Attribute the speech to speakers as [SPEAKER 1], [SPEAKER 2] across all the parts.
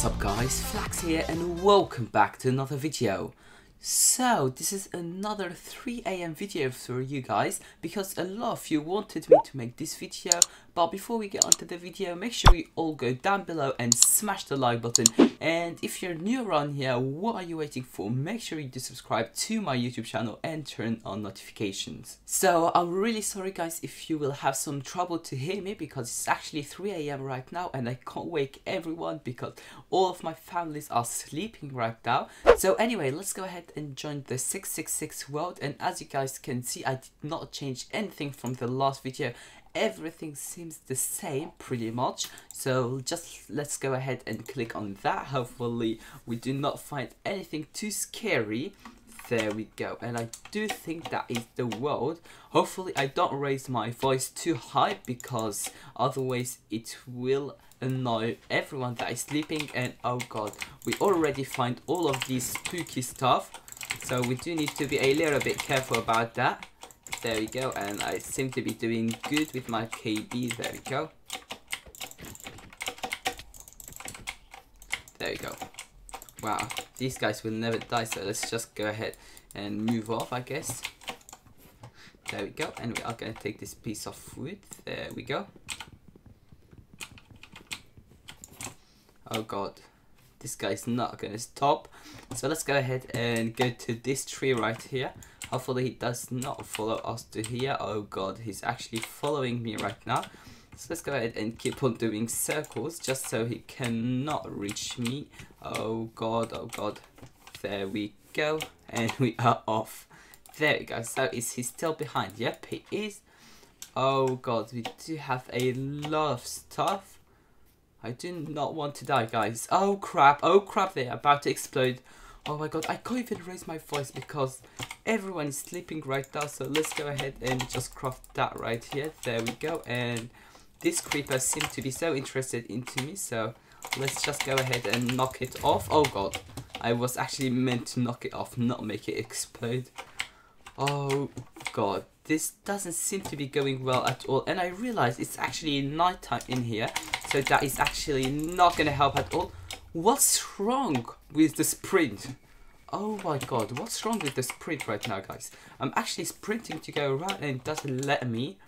[SPEAKER 1] What's up guys, Flax here and welcome back to another video. So, this is another 3am video for you guys because a lot of you wanted me to make this video but before we get onto the video make sure you all go down below and smash the like button and if you're new around here what are you waiting for make sure you do subscribe to my youtube channel and turn on notifications. So I'm really sorry guys if you will have some trouble to hear me because it's actually 3am right now and I can't wake everyone because all of my families are sleeping right now. So anyway let's go ahead and join the 666 world and as you guys can see I did not change anything from the last video everything seems the same pretty much. So just let's go ahead and click on that. Hopefully we do not find anything too scary. There we go. And i do think that is the world. Hopefully i don't raise my voice too high because otherwise it will annoy everyone that is sleeping. And oh god we already find all of these spooky stuff. So we do need to be a little bit careful about that there we go, and I seem to be doing good with my KB. There we go. There we go. Wow, these guys will never die, so let's just go ahead and move off, I guess. There we go, and we are going to take this piece of wood. There we go. Oh god, this guy's not to stop. So let's go ahead and go to this tree right here. Hopefully he does not follow us to here. Oh god, he's actually following me right now. So let's go ahead and keep on doing circles just so he cannot reach me. Oh god, oh god. There we go. And we are off. There we go. So is he still behind? Yep, he is. Oh god, we do have a lot of stuff. I do not want to die, guys. Oh crap, oh crap, they're about to explode. Oh my god, I can't even raise my voice because everyone is sleeping right now. So let's go ahead and just craft that right here. There we go. And this creeper seemed to be so interested into me. So let's just go ahead and knock it off. Oh god, I was actually meant to knock it off, not make it explode. Oh god, this doesn't seem to be going well at all. And I realize it's actually nighttime in here. So that is actually not to help at all. What's wrong with the sprint? Oh my god, what's wrong with the sprint right now, guys? I'm actually sprinting to go around and it doesn't let me.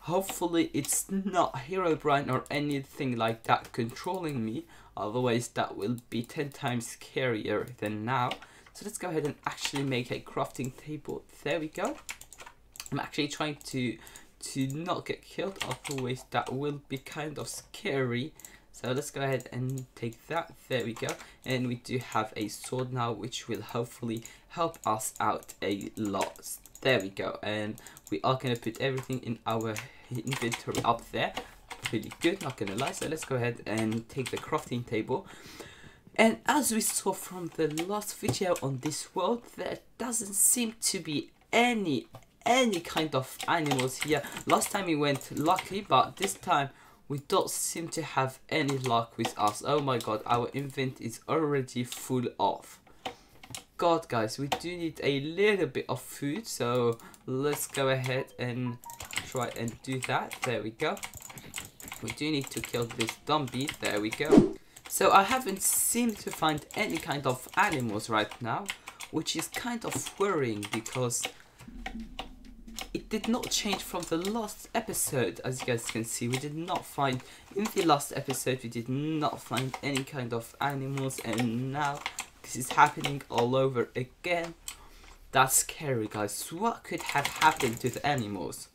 [SPEAKER 1] Hopefully it's not Herobrine or anything like that controlling me. Otherwise that will be 10 times scarier than now. So let's go ahead and actually make a crafting table. There we go. I'm actually trying to to not get killed, otherwise that will be kind of scary. So let's go ahead and take that. There we go. And we do have a sword now, which will hopefully help us out a lot. There we go. And we are going to put everything in our inventory up there. Pretty good, not to lie. So let's go ahead and take the crafting table. And as we saw from the last video on this world, there doesn't seem to be any any kind of animals here. Last time we went lucky, but this time we don't seem to have any luck with us. Oh my god, our invent is already full of. God guys, we do need a little bit of food, so let's go ahead and try and do that. There we go. We do need to kill this zombie. There we go. So I haven't seemed to find any kind of animals right now, which is kind of worrying because did not change from the last episode as you guys can see. We did not find in the last episode we did not find any kind of animals and now this is happening all over again. That's scary guys. What could have happened to the animals?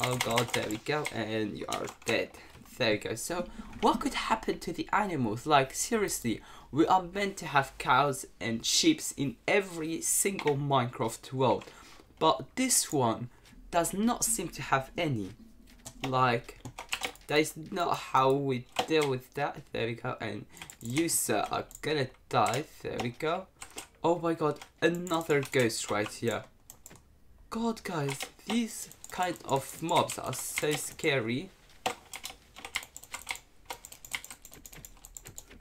[SPEAKER 1] Oh god there we go and you are dead. There you go. So what could happen to the animals? Like seriously we are meant to have cows and sheep in every single minecraft world but this one does not seem to have any. Like, that is not how we deal with that. There we go. And you, sir, are gonna die. There we go. Oh my god, another ghost right here. God, guys, these kind of mobs are so scary.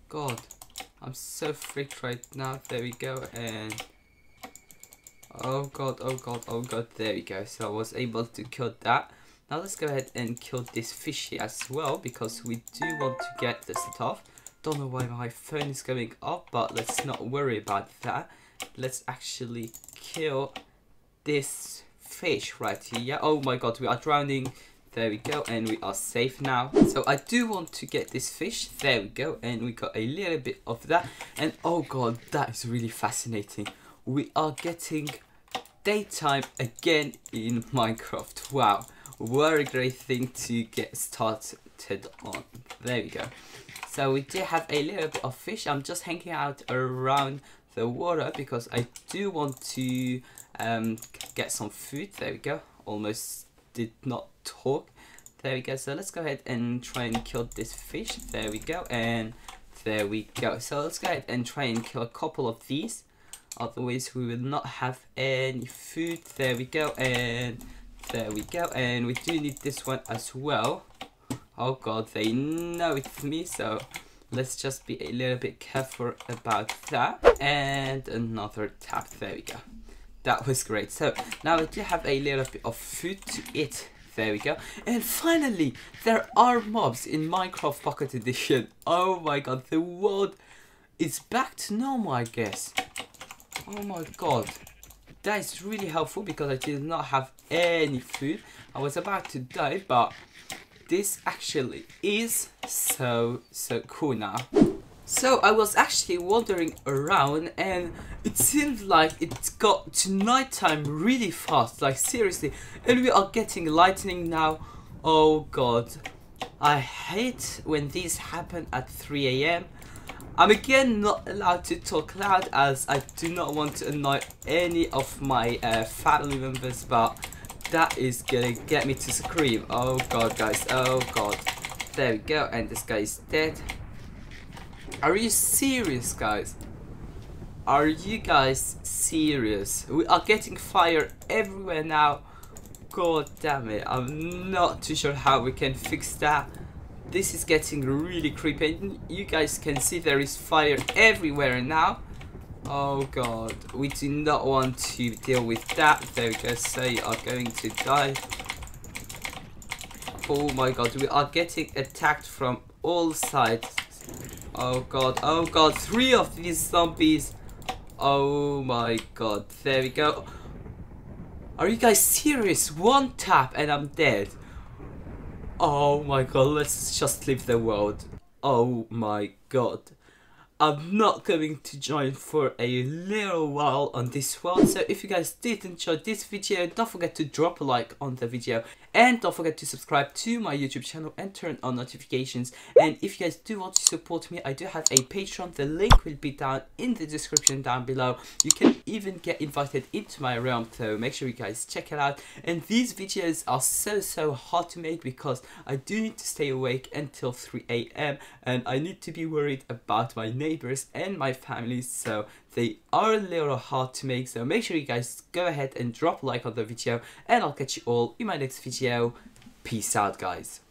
[SPEAKER 1] God, I'm so freaked right now. There we go. And Oh god, oh god, oh god, there we go. So I was able to kill that. Now let's go ahead and kill this fishy as well because we do want to get the stuff. don't know why my phone is going off, but let's not worry about that. Let's actually kill this fish right here. Oh my god, we are drowning. There we go, and we are safe now. So I do want to get this fish. There we go, and we got a little bit of that. And oh god, that is really fascinating. We are getting daytime again in Minecraft. Wow, what a great thing to get started on. There we go. So we do have a little bit of fish. I'm just hanging out around the water because I do want to um, get some food. There we go. Almost did not talk. There we go. So let's go ahead and try and kill this fish. There we go. And there we go. So let's go ahead and try and kill a couple of these. Otherwise we will not have any food. There we go. And there we go. And we do need this one as well. Oh god, they know it's me. So let's just be a little bit careful about that. And another tap. There we go. That was great. So now we do have a little bit of food to eat. There we go. And finally, there are mobs in Minecraft Pocket Edition. Oh my god, the world is back to normal, I guess. Oh my god. That is really helpful because I did not have any food. I was about to die, but this actually is so, so cool now. So I was actually wandering around and it seemed like it got to nighttime really fast, like seriously. And we are getting lightning now. Oh god. I hate when these happen at 3 a.m. I'm again not allowed to talk loud as I do not want to annoy any of my uh, family members but that is gonna get me to scream. Oh god guys, oh god. There we go and this guy is dead. Are you serious, guys? Are you guys serious? We are getting fire everywhere now. God damn it. I'm not too sure how we can fix that. This is getting really creepy. You guys can see there is fire everywhere now. Oh god. We do not want to deal with that. There we go. So you are going to die. Oh my god. We are getting attacked from all sides. Oh god, oh god, three of these zombies. Oh my god, there we go. Are you guys serious? One tap and I'm dead. Oh my god, let's just leave the world. Oh my god. I'm not going to join for a little while on this world. So if you guys did enjoy this video, don't forget to drop a like on the video. And don't forget to subscribe to my YouTube channel and turn on notifications. And if you guys do want to support me, I do have a Patreon. The link will be down in the description down below. You can even get invited into my realm. So make sure you guys check it out. And these videos are so, so hard to make because I do need to stay awake until 3 a.m. And I need to be worried about my neighbors and my family so they are a little hard to make so make sure you guys go ahead and drop a like on the video and I'll catch you all in my next video peace out guys